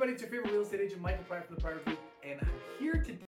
everybody? It's your favorite real estate agent, Michael Pryor from the Pryor Group, and I'm here today